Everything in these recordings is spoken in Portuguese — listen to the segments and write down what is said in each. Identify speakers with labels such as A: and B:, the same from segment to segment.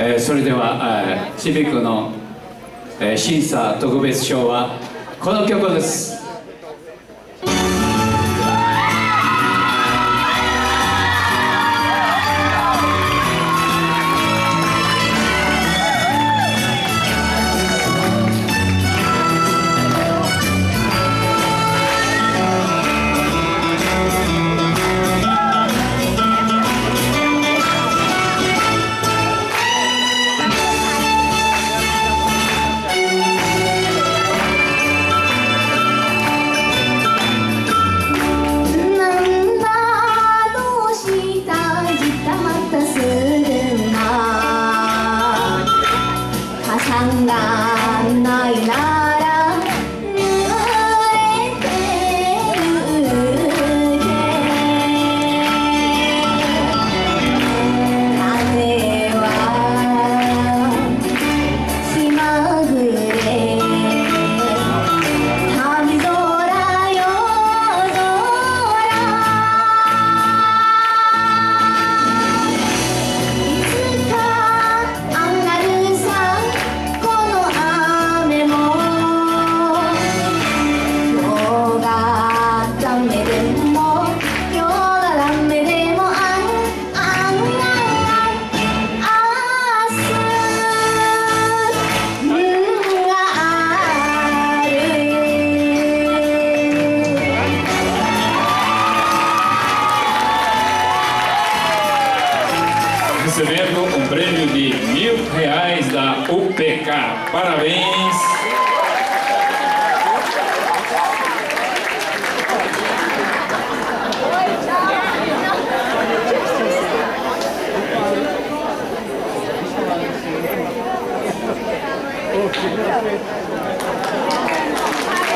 A: えーそれでは、えーシビックの、えー審査特別賞はこの曲です。Recebendo um prêmio de mil reais da UPK parabéns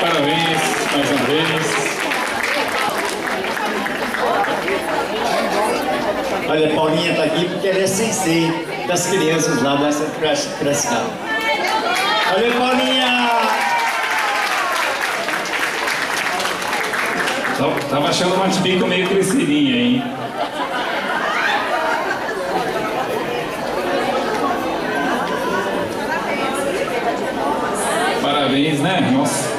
A: Parabéns mais uma vez.
B: Olha, Paulinha está aqui porque ela é sensei das crianças lá da creche crescida. Olha, Paulinha!
A: Tá, tava achando uma Martibico meio crescidinha hein? Parabéns, né? Nossa.